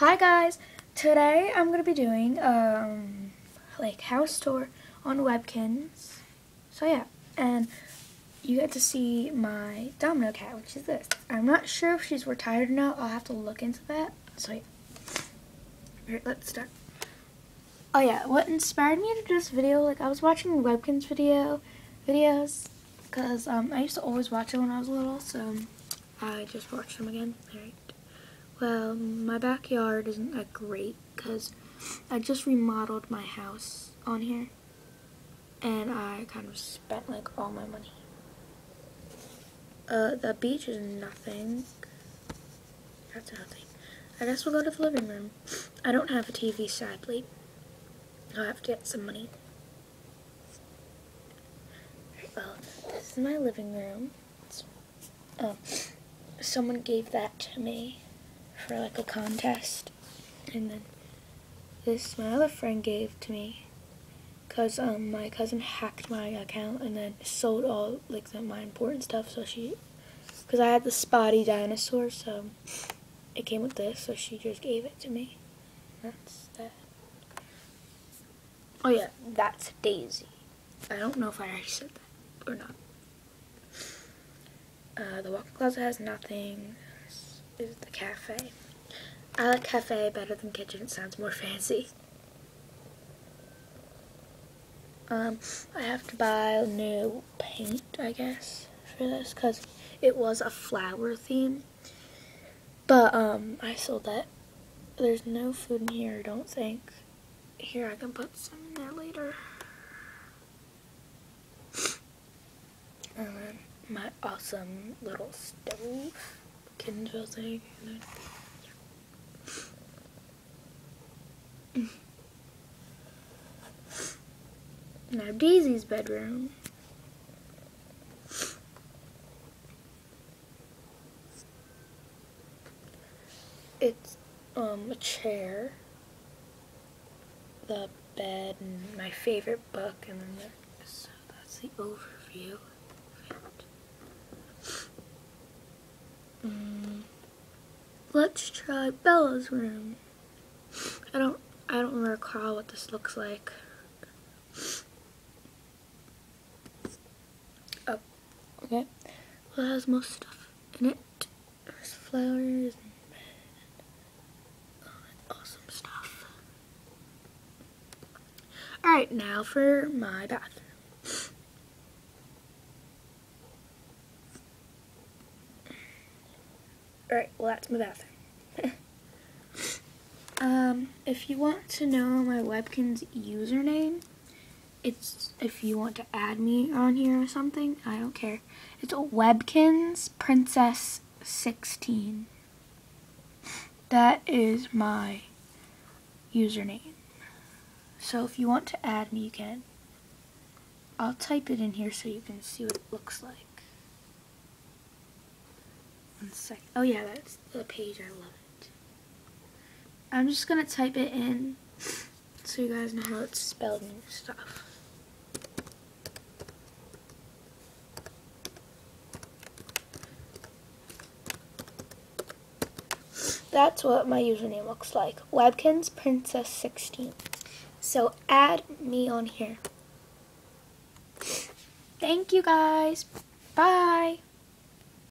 Hi guys, today I'm going to be doing um, like house tour on Webkinz. So yeah, and you get to see my domino cat, which is this. I'm not sure if she's retired or not. I'll have to look into that. So yeah. Alright, let's start. Oh yeah, what inspired me to do this video, like I was watching Webkinz video, videos, because um, I used to always watch it when I was little, so I just watched them again. Alright. Well, my backyard isn't that great because I just remodeled my house on here and I kind of spent like all my money. Uh, the beach is nothing. That's nothing. I guess we'll go to the living room. I don't have a TV, sadly. I'll have to get some money. Well, this is my living room. Um, someone gave that to me for like a contest. And then this my other friend gave to me because um, my cousin hacked my account and then sold all like the, my important stuff. So she, because I had the spotty dinosaur, so it came with this. So she just gave it to me. That's that. Oh yeah, that's Daisy. I don't know if I already said that or not. Uh, the walk-in closet has nothing cafe. I like cafe better than kitchen. It sounds more fancy. Um, I have to buy new paint, I guess, for this because it was a flower theme. But um, I sold that. There's no food in here, I don't think. Here, I can put some in there later. And then my awesome little stove. Kindle thing. Now Daisy's bedroom. It's um a chair, the bed, and my favorite book, and then there's, that's the overview. Mm. Let's try Bella's room. I don't I don't recall what this looks like. Oh, okay. Well, it has most stuff in it. There's flowers and oh, awesome stuff. Alright, now for my bathroom. Alright, well that's my bathroom. um, if you want to know my Webkinz username, it's if you want to add me on here or something, I don't care. It's Webkinz Princess 16. That is my username. So if you want to add me, you can. I'll type it in here so you can see what it looks like. One sec. Oh yeah, that's the page. I love it. I'm just gonna type it in so you guys know how it's spelled and stuff. That's what my username looks like. Webkinz Princess 16. So add me on here. Thank you guys. Bye.